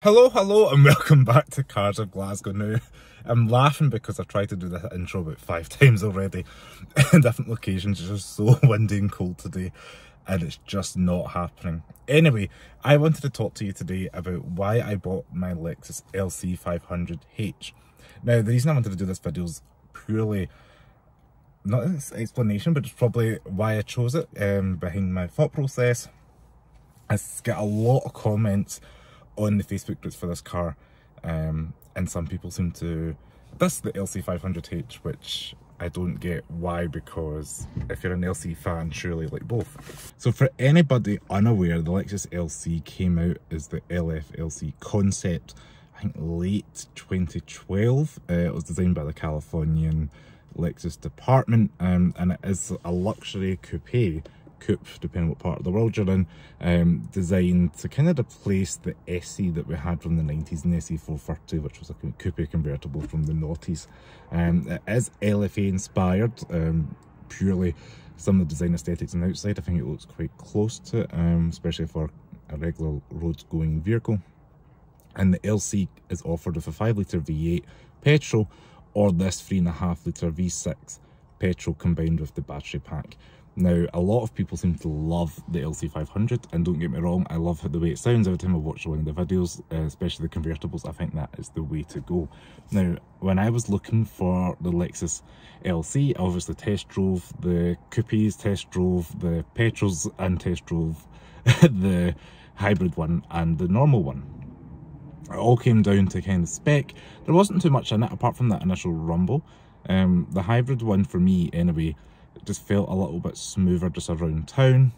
Hello, hello, and welcome back to Cars of Glasgow. Now, I'm laughing because I've tried to do this intro about five times already in different locations. It's just so windy and cold today, and it's just not happening. Anyway, I wanted to talk to you today about why I bought my Lexus LC500H. Now, the reason I wanted to do this video is purely not an explanation, but it's probably why I chose it um, behind my thought process. I get a lot of comments on the Facebook groups for this car, um, and some people seem to this the LC500H, which I don't get why because if you're an LC fan, surely like both. So for anybody unaware, the Lexus LC came out as the LF LC concept, I think late 2012. Uh, it was designed by the Californian Lexus department um, and it is a luxury coupe coupe, depending what part of the world you're in, um, designed to kind of replace the SC that we had from the 90s, the SC430, which was a coupe convertible from the noughties. Um, it is LFA inspired, um, purely some of the design aesthetics on the outside. I think it looks quite close to it, um, especially for a regular road going vehicle. And the LC is offered with a 5 litre V8 petrol or this 3.5 litre V6 petrol combined with the battery pack. Now, a lot of people seem to love the LC500, and don't get me wrong, I love the way it sounds every time I watch one of the videos, uh, especially the convertibles, I think that is the way to go. Now, when I was looking for the Lexus LC, I obviously test drove the coupes, test drove the petrols, and test drove the hybrid one and the normal one. It all came down to kind of spec. There wasn't too much in it apart from that initial rumble. Um, the hybrid one for me, anyway, just felt a little bit smoother just around town.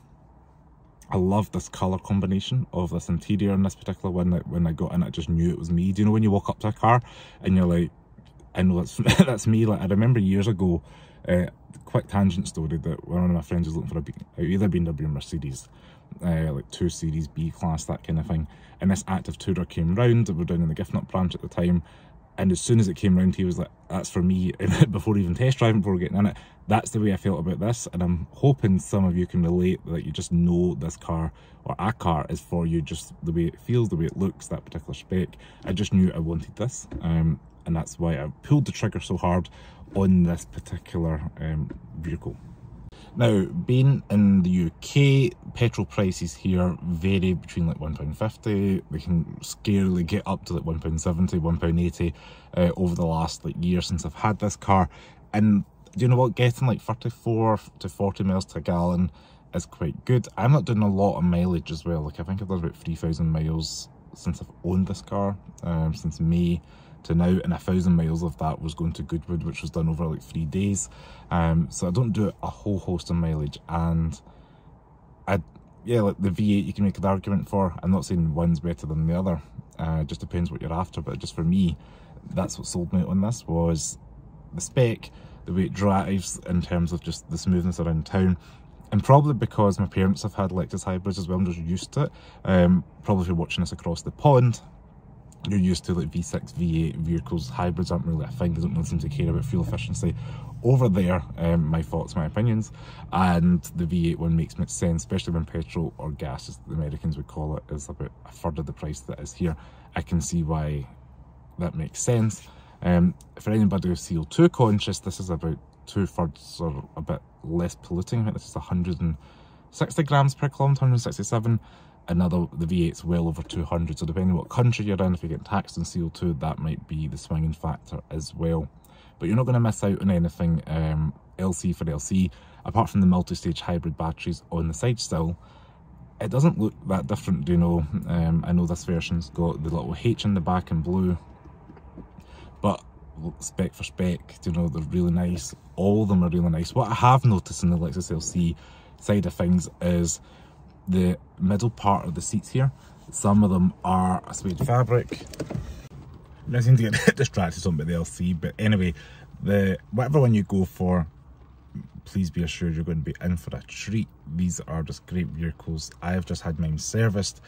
I love this colour combination of this interior in this particular one. That when I got in, I just knew it was me. Do you know when you walk up to a car and you're like, I know that's that's me. Like I remember years ago, uh, quick tangent story that one of my friends was looking for a B, either BMW or Mercedes, uh, like two Series B class, that kind of thing. And this active tourer came round. We were down in the Giffnock branch at the time, and as soon as it came round, he was like, that's for me, before even test driving, before getting in it. That's the way I felt about this, and I'm hoping some of you can relate, that you just know this car, or a car, is for you, just the way it feels, the way it looks, that particular spec. I just knew I wanted this, um, and that's why I pulled the trigger so hard on this particular um, vehicle. Now, being in the UK, petrol prices here vary between like £1.50, they can scarily get up to like £1.70, £1.80 uh, over the last like year since I've had this car. And do you know what, getting like 34 to 40 miles to a gallon is quite good. I'm not doing a lot of mileage as well, like I think I've done about 3,000 miles since I've owned this car, um, since May to now and a thousand miles of that was going to Goodwood which was done over like three days. Um, so I don't do a whole host of mileage and I yeah like the V8 you can make an argument for. I'm not saying one's better than the other. Uh, it just depends what you're after but just for me that's what sold me on this was the spec the way it drives in terms of just the smoothness around town and probably because my parents have had Lexus hybrids as well, I'm just used to it. Um, probably if you're watching this across the pond, you're used to like V6, V8 vehicles, hybrids aren't really a thing, they don't really seem to care about fuel efficiency. Over there, um, my thoughts, my opinions, and the V8 one makes much sense, especially when petrol or gas, as the Americans would call it, is about a third of the price that is here. I can see why that makes sense. Um, for anybody who's CO2 conscious, this is about two thirds or a bit less polluting. I think this is 160 grams per kilometre, 167 another the V8's well over 200 so depending what country you're in if you're getting taxed on CO2 that might be the swinging factor as well. But you're not going to miss out on anything um, LC for LC apart from the multi-stage hybrid batteries on the side still it doesn't look that different do you know? Um, I know this version's got the little H in the back in blue but spec for spec you know they're really nice. All of them are really nice. What I have noticed in the Lexus LC side of things is the middle part of the seats here. Some of them are a suede fabric. I seem to get distracted on by the LC, but anyway, the whatever one you go for, please be assured you're going to be in for a treat. These are just great vehicles. I have just had mine serviced.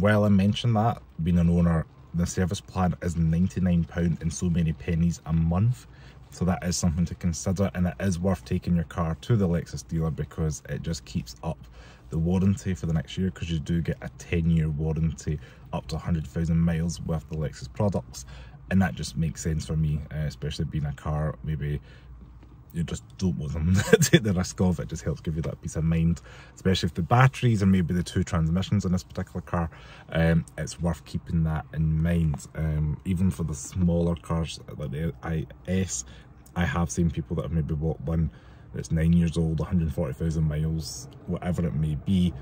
Well, I mentioned that, being an owner, the service plan is £99 and so many pennies a month. So that is something to consider and it is worth taking your car to the Lexus dealer because it just keeps up the warranty for the next year because you do get a 10 year warranty up to 100,000 miles with the Lexus products. And that just makes sense for me uh, especially being a car maybe you just don't want them to take the risk of it. Just helps give you that peace of mind especially if the batteries and maybe the two transmissions in this particular car um, it's worth keeping that in mind. Um, even for the smaller cars like the IS I have seen people that have maybe bought one that's nine years old 140,000 miles whatever it may be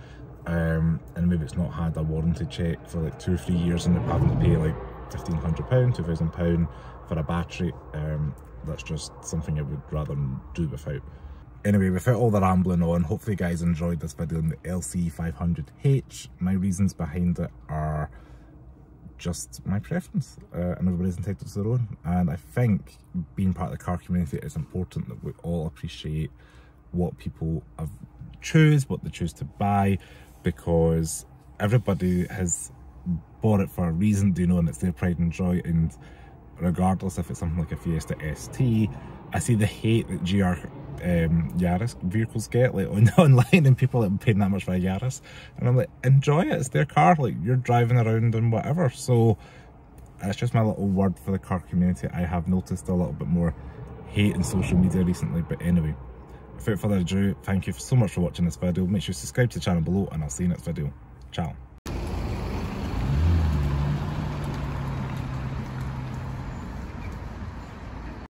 um, and maybe it's not had a warranty check for like two or three years and they're having to pay like 1500 pound 2000 pound for a battery um, that's just something I would rather do without. Anyway, without all the rambling on, hopefully you guys enjoyed this video on the LC500H. My reasons behind it are just my preference uh, and everybody's entitled to their own. And I think being part of the car community is important that we all appreciate what people have choose, what they choose to buy, because everybody has bought it for a reason, do you know, and it's their pride and joy. And regardless if it's something like a Fiesta ST. I see the hate that GR um, Yaris vehicles get like on online and people are paying that much for a Yaris. And I'm like enjoy it. It's their car. Like you're driving around and whatever. So that's just my little word for the car community. I have noticed a little bit more hate in social media recently but anyway without further ado thank you so much for watching this video. Make sure you subscribe to the channel below and I'll see you next video. Ciao